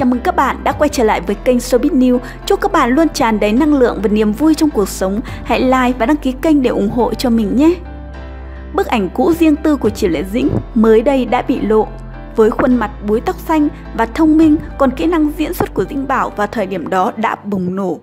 Chào mừng các bạn đã quay trở lại với kênh Showbiz News. Chúc các bạn luôn tràn đầy năng lượng và niềm vui trong cuộc sống. Hãy like và đăng ký kênh để ủng hộ cho mình nhé. Bức ảnh cũ riêng tư của Triệu Lệ Dĩnh mới đây đã bị lộ. Với khuôn mặt búi tóc xanh và thông minh, còn kỹ năng diễn xuất của Dĩnh Bảo vào thời điểm đó đã bùng nổ.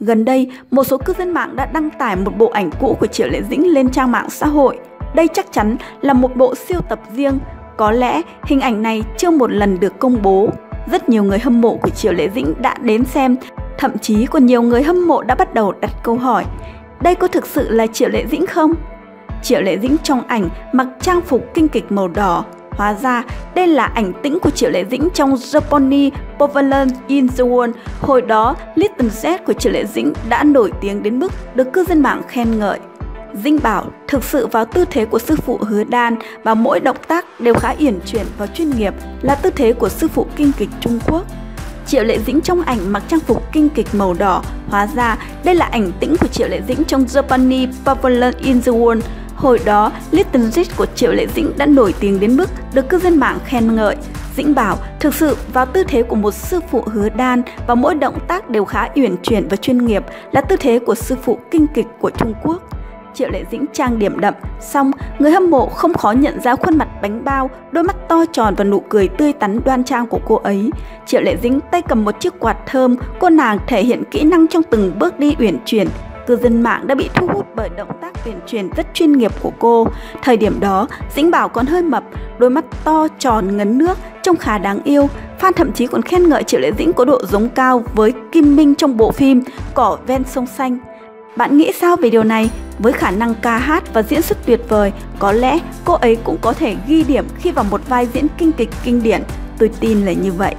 Gần đây, một số cư dân mạng đã đăng tải một bộ ảnh cũ của Triệu Lệ Dĩnh lên trang mạng xã hội. Đây chắc chắn là một bộ siêu tập riêng. Có lẽ hình ảnh này chưa một lần được công bố. Rất nhiều người hâm mộ của Triệu Lệ Dĩnh đã đến xem, thậm chí còn nhiều người hâm mộ đã bắt đầu đặt câu hỏi Đây có thực sự là Triệu Lệ Dĩnh không? Triệu Lệ Dĩnh trong ảnh mặc trang phục kinh kịch màu đỏ. Hóa ra, đây là ảnh tĩnh của Triệu Lệ Dĩnh trong Japanese Pavilion in the World. Hồi đó, Little Z của Triệu Lệ Dĩnh đã nổi tiếng đến mức được cư dân mạng khen ngợi. Dinh Bảo thực sự vào tư thế của sư phụ hứa đan và mỗi động tác đều khá uyển chuyển và chuyên nghiệp là tư thế của sư phụ kinh kịch Trung Quốc. Triệu Lệ Dĩnh trong ảnh mặc trang phục kinh kịch màu đỏ, hóa ra đây là ảnh tĩnh của Triệu Lệ Dĩnh trong Japanese Pavilion in the World. Hồi đó, Little Rich của Triệu Lệ Dĩnh đã nổi tiếng đến mức được cư dân mạng khen ngợi. Dĩnh Bảo thực sự vào tư thế của một sư phụ hứa đan và mỗi động tác đều khá uyển chuyển và chuyên nghiệp là tư thế của sư phụ kinh kịch của Trung Quốc. Triệu Lệ Dĩnh trang điểm đậm, xong người hâm mộ không khó nhận ra khuôn mặt bánh bao, đôi mắt to tròn và nụ cười tươi tắn đoan trang của cô ấy. Triệu Lệ Dĩnh tay cầm một chiếc quạt thơm, cô nàng thể hiện kỹ năng trong từng bước đi uyển chuyển. Cư dân mạng đã bị thu hút bởi động tác uyển chuyển rất chuyên nghiệp của cô. Thời điểm đó, Dĩnh Bảo còn hơi mập, đôi mắt to tròn ngấn nước, trông khá đáng yêu. Fan thậm chí còn khen ngợi Triệu Lệ Dĩnh có độ giống cao với Kim Minh trong bộ phim Cỏ ven sông xanh. Bạn nghĩ sao về điều này? Với khả năng ca hát và diễn xuất tuyệt vời, có lẽ cô ấy cũng có thể ghi điểm khi vào một vai diễn kinh kịch kinh điển. Tôi tin là như vậy.